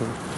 Okay.